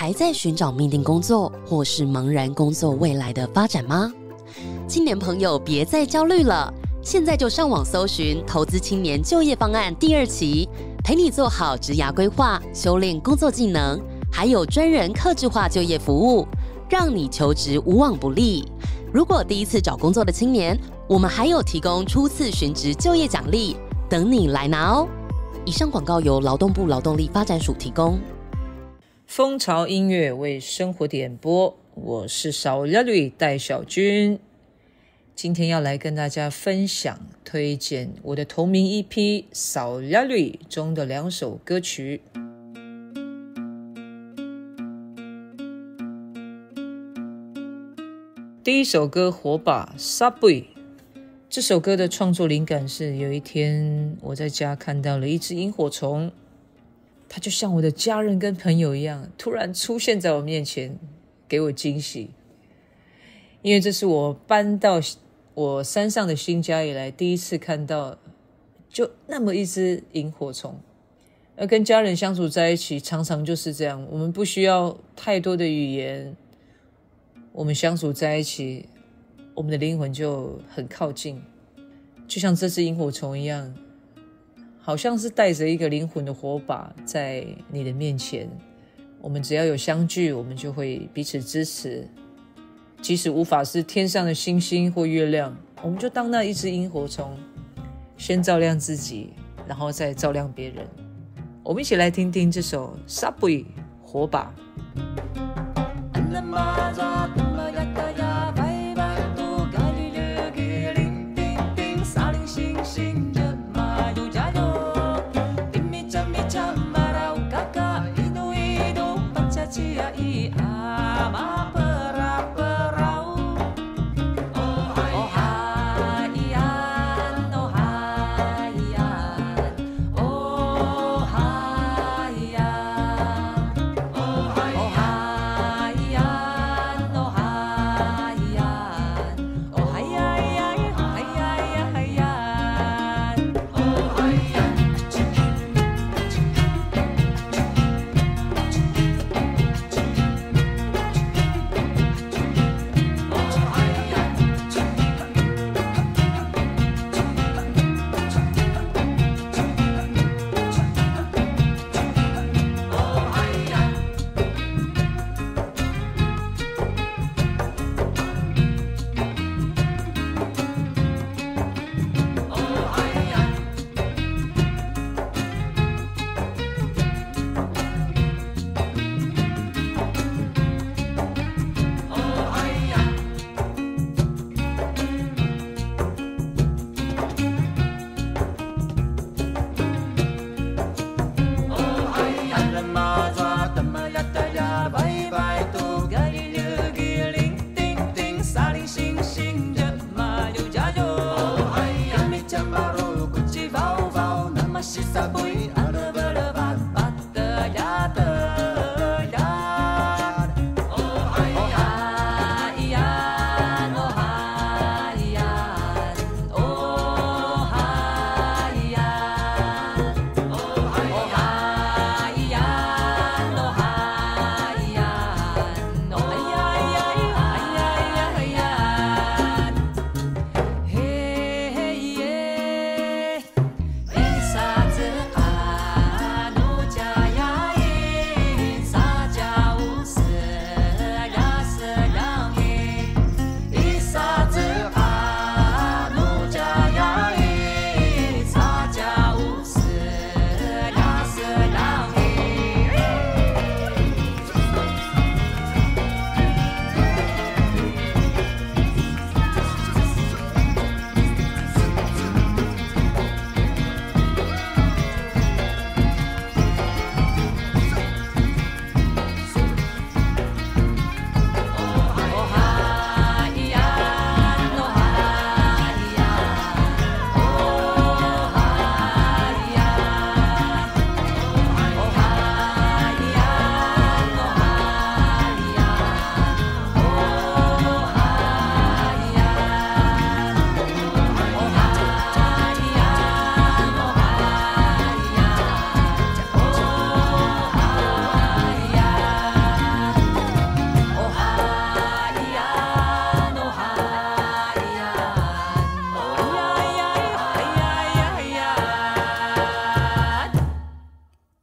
还在寻找命定工作，或是茫然工作未来的发展吗？青年朋友别再焦虑了，现在就上网搜寻《投资青年就业方案》第二期，陪你做好职涯规划，修炼工作技能，还有专人客制化就业服务，让你求职无往不利。如果第一次找工作的青年，我们还有提供初次寻职就业奖励，等你来拿哦。以上广告由劳动部劳动力发展署提供。蜂巢音乐为生活点播，我是少了绿戴小军，今天要来跟大家分享推荐我的同名 EP《少了绿》中的两首歌曲。第一首歌《火把》Subway，这首歌的创作灵感是有一天我在家看到了一只萤火虫。他就像我的家人跟朋友一样，突然出现在我面前，给我惊喜。因为这是我搬到我山上的新家以来第一次看到，就那么一只萤火虫。而跟家人相处在一起，常常就是这样，我们不需要太多的语言，我们相处在一起，我们的灵魂就很靠近，就像这只萤火虫一样。好像是带着一个灵魂的火把在你的面前，我们只要有相聚，我们就会彼此支持。即使无法是天上的星星或月亮，我们就当那一只萤火虫，先照亮自己，然后再照亮别人。我们一起来听听这首《Subway》火把。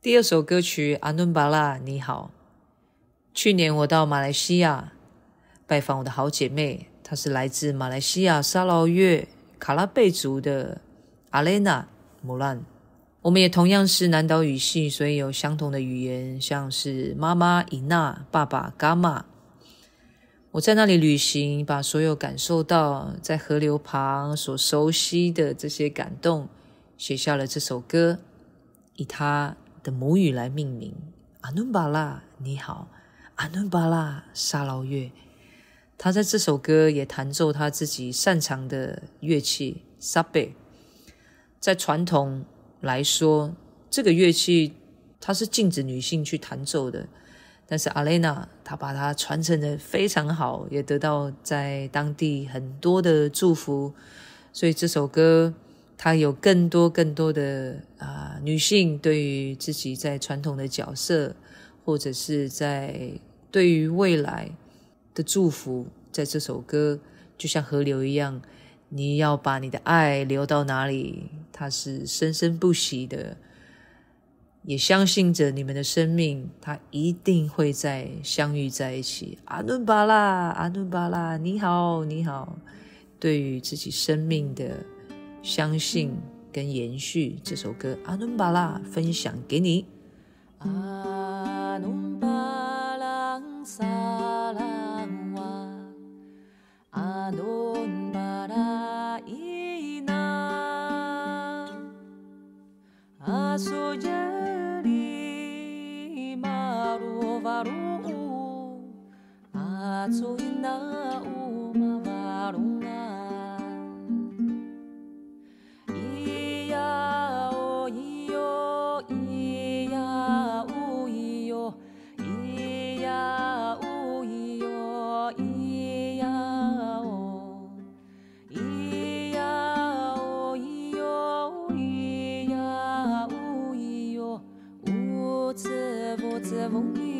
第二首歌曲《阿伦巴拉》，你好。去年我到马来西亚拜访我的好姐妹，她是来自马来西亚沙劳越卡拉贝族的阿雷娜穆兰。我们也同样是南岛语系，所以有相同的语言，像是妈妈伊娜、爸爸伽马。我在那里旅行，把所有感受到在河流旁所熟悉的这些感动，写下了这首歌，以他的母语来命名。阿努巴拉，你好，阿努巴拉沙劳月。他在这首歌也弹奏他自己擅长的乐器沙贝。在传统来说，这个乐器它是禁止女性去弹奏的。但是阿雷娜，她把它传承的非常好，也得到在当地很多的祝福。所以这首歌，它有更多更多的啊女性对于自己在传统的角色，或者是在对于未来的祝福，在这首歌就像河流一样，你要把你的爱流到哪里，它是生生不息的。也相信着你们的生命，它一定会再相遇在一起。阿伦巴拉，阿伦巴拉，你好，你好。对于自己生命的相信跟延续，这首歌《阿伦巴拉》分享给你。啊在梦里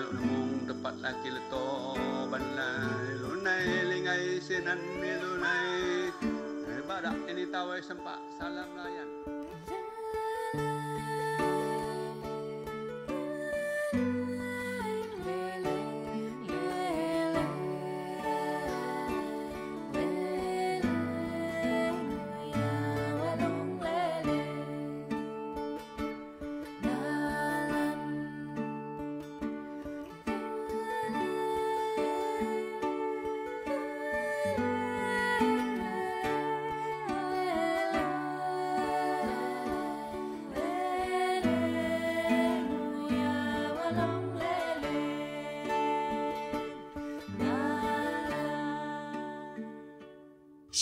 lu mong dapat laki leto banai lunai lingai senan lunai Ibadah ini tawai sempak salam layan.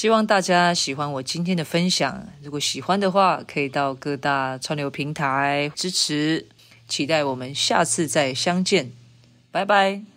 希望大家喜欢我今天的分享。如果喜欢的话，可以到各大串流平台支持。期待我们下次再相见，拜拜。